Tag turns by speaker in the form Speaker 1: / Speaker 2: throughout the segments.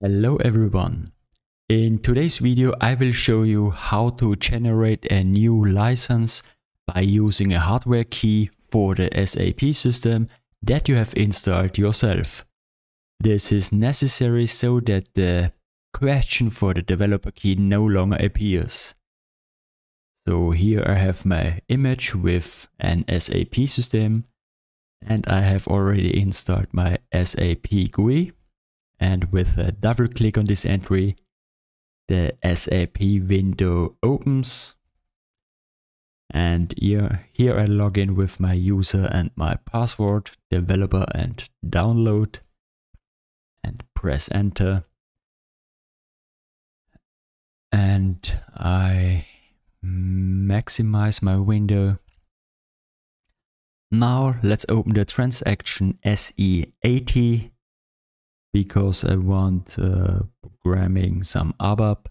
Speaker 1: Hello everyone. In today's video I will show you how to generate a new license by using a hardware key for the SAP system that you have installed yourself. This is necessary so that the question for the developer key no longer appears. So here I have my image with an SAP system and I have already installed my SAP GUI and with a double click on this entry the SAP window opens. And here, here I log in with my user and my password, developer and download. And press enter. And I maximize my window. Now let's open the transaction SE80 because I want uh, programming some ABAP.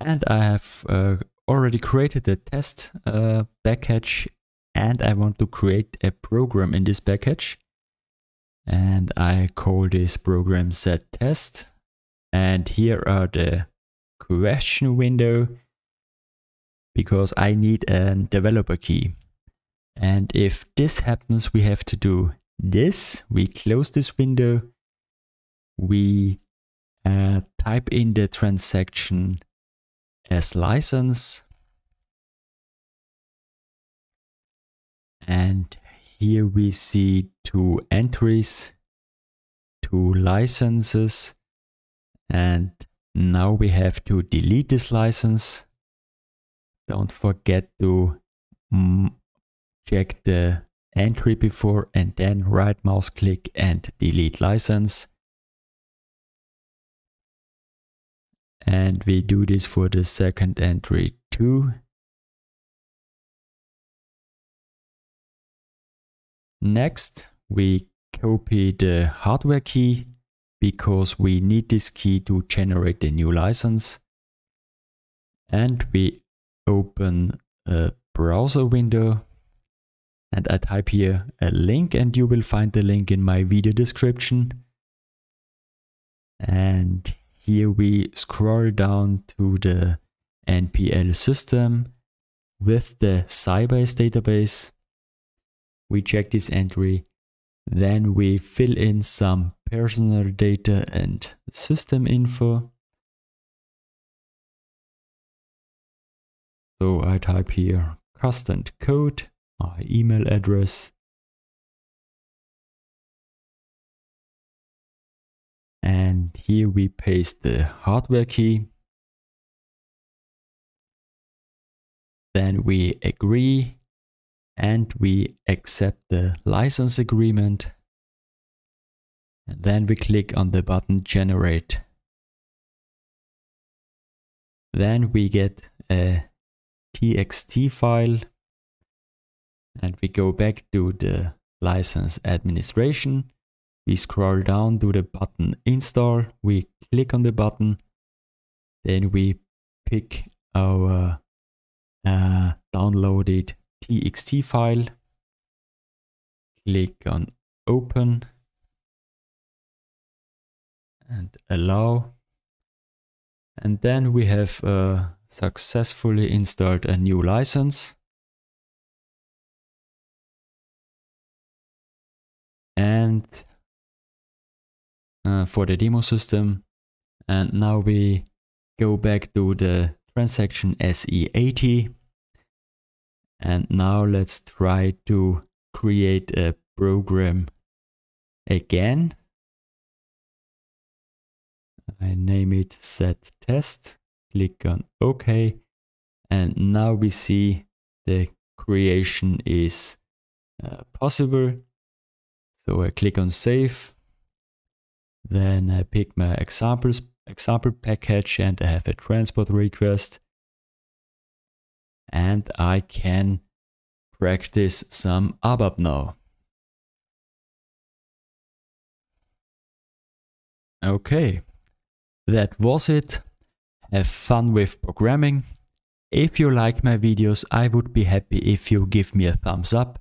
Speaker 1: And I have uh, already created a test uh, package and I want to create a program in this package. And I call this program Z test. And here are the question window because I need a developer key. And if this happens, we have to do this. We close this window. We uh, type in the transaction SLICENSE. And here we see two entries, two licenses, and now we have to delete this license. Don't forget to mm, check the entry before and then right mouse click and delete license. And we do this for the second entry too. Next, we copy the hardware key because we need this key to generate the new license. And we open a browser window and I type here a link and you will find the link in my video description. And here we scroll down to the NPL system with the Sybase database. We check this entry, then we fill in some personal data and system info. So I type here custom code, my email address, and here we paste the hardware key. Then we agree and we accept the license agreement. And then we click on the button generate. Then we get a txt file and we go back to the license administration. We scroll down to the button install. We click on the button. Then we pick our uh, downloaded txt file. Click on open and allow. And then we have uh, successfully installed a new license. And uh, for the demo system. And now we go back to the transaction SE80. And now let's try to create a program again. I name it Z test, click on OK, and now we see the creation is uh, possible. So I click on save, then I pick my examples, example package and I have a transport request. And I can practice some ABAP now. Okay, that was it. Have fun with programming. If you like my videos, I would be happy if you give me a thumbs up.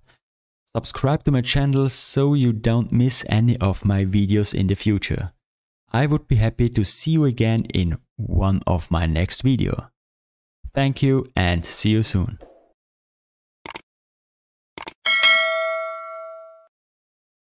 Speaker 1: Subscribe to my channel so you don't miss any of my videos in the future. I would be happy to see you again in one of my next video. Thank you and see you soon.